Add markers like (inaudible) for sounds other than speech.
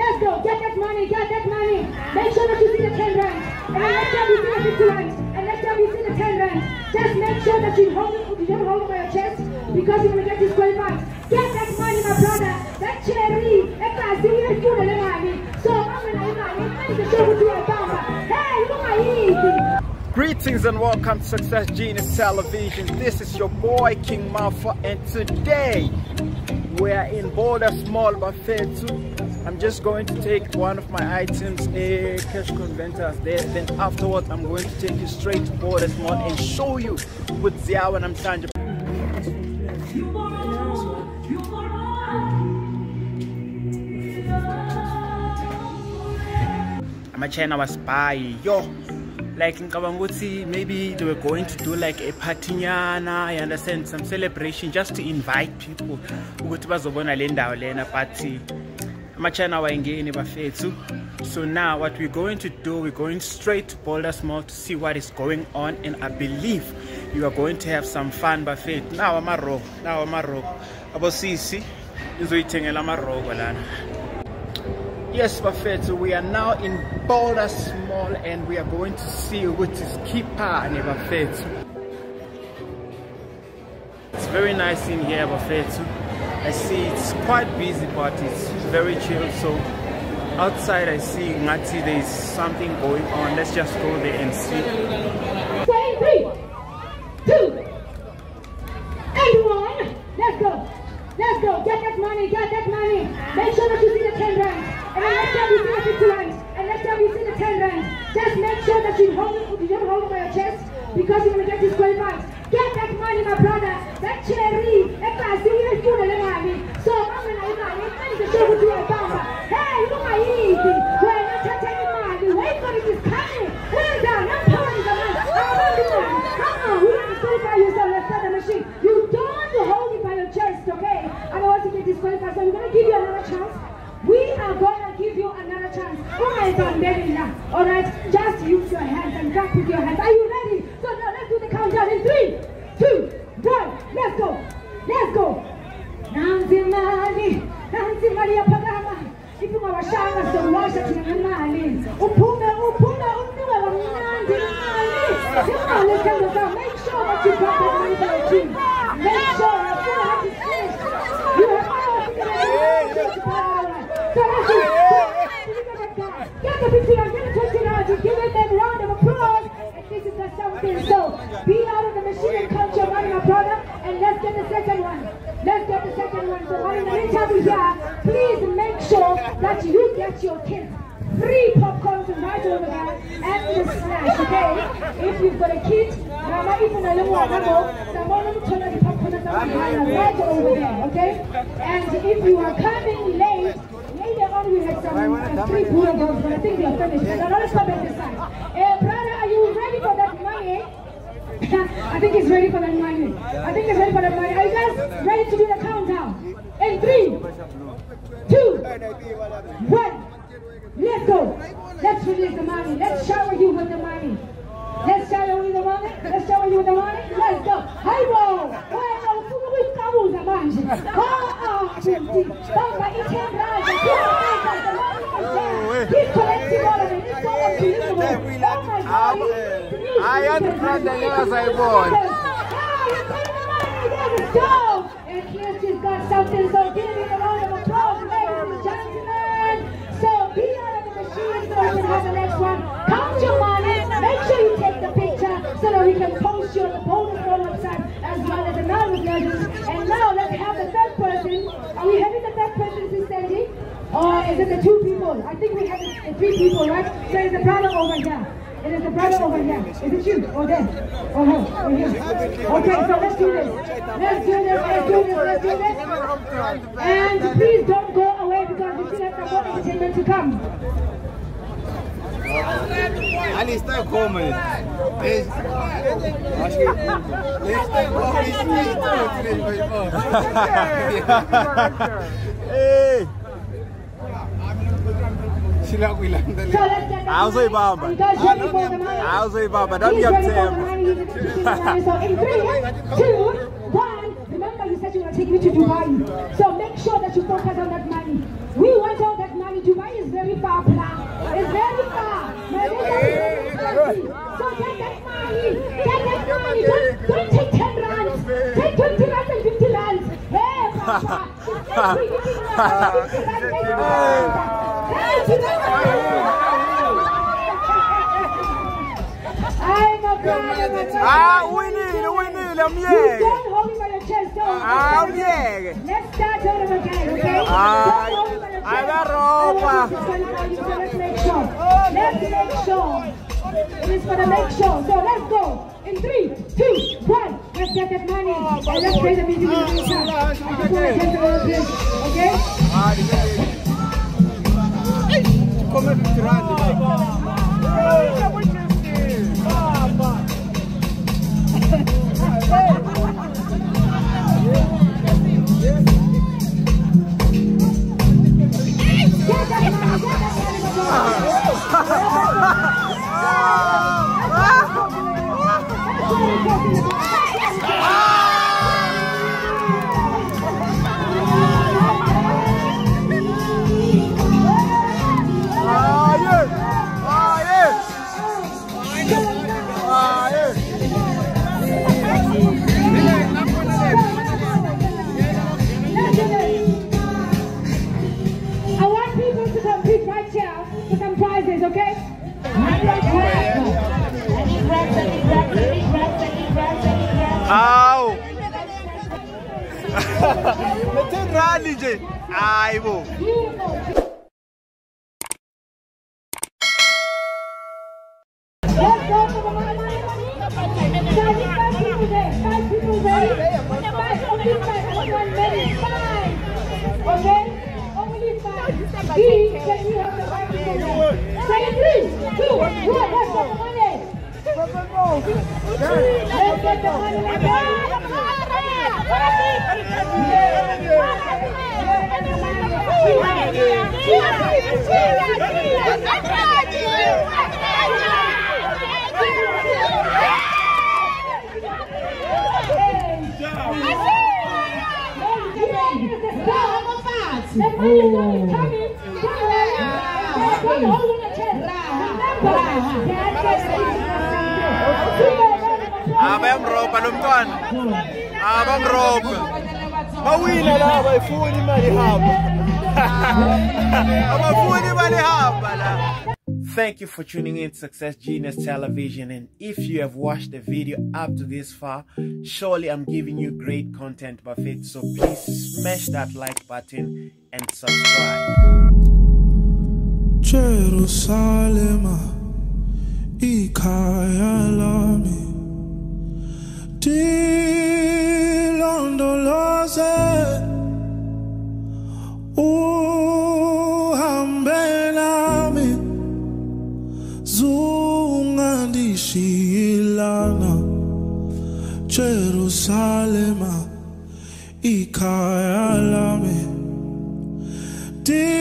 Let's go. Get that money. Get that money. Make sure that you see the 10 rand. And next time you see the 50 rand. And next time you see the 10 rand. Just make sure that you hold it, you don't hold it by your chest because you're going to get disqualified. Get that money, my brother. That cherry. That class, you ain't good at money. So I'm going to money. to show what you are about. Hey, you know my easy. Greetings and welcome to Success Genius Television. This is your boy King Mafa and today we are in Boulders Mall Buffet. Just going to take one of my items, a cash converters there. Then afterwards I'm going to take you straight to Boulders Mall and show you with Ziawa and Amsanja. Amachina was by yo like ngicabanga ukuthi maybe they were going to do like a party nyana i understand some celebration just to invite people ukuthi bazobona le ndawo lena but wayengeni bafethu so now what we're going to do we're going straight to boulders mall to see what is going on and i believe you are going to have some fun bafethu nawo amaroko nawo amaroko abosisi nizoyithengela amaroko lana Yes, Bafetu, we are now in Boulders Mall and we are going to see what is Kipa Bafetu. It's very nice in here, Bafetu. I see it's quite busy, but it's very chill. So outside I see Ngati, there's something going on. Let's just go there and see. Say three, two, one. Let's go. Let's go. Get that money. Get that money. Make sure that you see the 10 rand. And then next time you see the 50 rand. And next time you see the 10 rand. Just make sure that you hold it, you don't hold it by your chest because you're going to get disqualified. Get that money, my brother. That cherry. You ain't good at money. So to show what you are about. Hey, you. Well, not taking money. Wait for it. It's coming. Hands down. I'm pouring the money. On. Come on. We have to disqualify yourself. Let's the machine. You don't hold it by your chest, okay? Otherwise you get disqualified. So we're going to give you another chance. We are going to give you another chance. Alright, Alright, just use your hands and clap with your hands. Are you ready? So now let's do the countdown in three, two, one. Let's go. Let's go. Nanzi mali, nanzi mali ya pagama. Ifunga washanga sowasha tunanamali. Uphume uphume unuwe wamnandi mali. Come on, let's go. Let's go. Make sure that you got that money for your team. Make sure that you have to finish. You have to it. So let's do Get the 50 get the 20 round, give it a round of applause. And this is the something. So be out of the machine and count your money, brother. And let's get the second one. Let's get the second one. So while in the meantime we here, please make sure that you get your kids three popcorns right over there and the snack, okay? If you've got a kid, Mama, even a little one, someone will turn the popcorn right over there, okay? And if you are coming late, later on we have some uh, three girls, but I think they are finished. So let's come back this side. Uh, brother, are you ready for that money? (laughs) I think he's ready for that money. I think he's ready for that money. Are you guys ready to do the countdown? In three, two, one. Let's go. Let's release the money. Let's shower you with the money. Let's shower you with the money. Let's shower you with the money. Let's go. Hey, whoa. Wena ufuna ukuyikabuza manje. Ah, ah, Jimmy. Baba ithendaza. Keep collecting all of it. It's so unbelievable. Oh my God. I understand the years I born. Go. And here she's got something. So give me a round of applause, ladies and gentlemen. So be out of the machine so I can have the next one. Count your money. Make sure you take the picture so that we can post you on the bonus roll website as well as another legends. And now let's have the third person. Are we having the third person, Sister Sandy? Or is it the two people? I think we have the three people, right? So it's the brother over here. It is the brother over here. Is it you? Or there? Or her? Or here? Okay, so let's do this. Let's do this, let's do this, let's do this. And please don't go away because we still have some more entertainment to come. Ali está como? Es... Acho que... Está como? Hey! Sila ko ilang dali. Ako sa ibaba. Ako sa ibaba. Don't be upset. In three, two, one. remember you said you were taking me to Dubai. So make sure that you focus on that money. We want all that money. Dubai is very far, plan. It's very far. So get that money. Get that money. Don't, don't take 10 rands. Take 20 rands and 50 rands. Hey, Baba by the chest. I got I rope. want to disqualify you, so let's make sure. Let's make sure. For the make sure. So let's go. In three, two, one. Let's get that money. And let's play the music in the meantime. I prizes, okay? Awu! Lethe rally nje. Hayibo. Beautiful. Let's go for the money, money, money. Two, one. Let's get the money. Let's get the money. Let's Abayamropa lo mntwana. Abamropa. Bawina la abayifuni imali ihamba. Abafuni (laughs) imali ihamba la. Thank you for tuning in to Success Genius Television. And if you have watched the video up to this far, surely I'm giving you great content, Buffett. So please smash that like button and subscribe. Jerusalema ikhaya lami dilondoloze uhambe nami zungandishilana Jerusalema ikhaya lami Di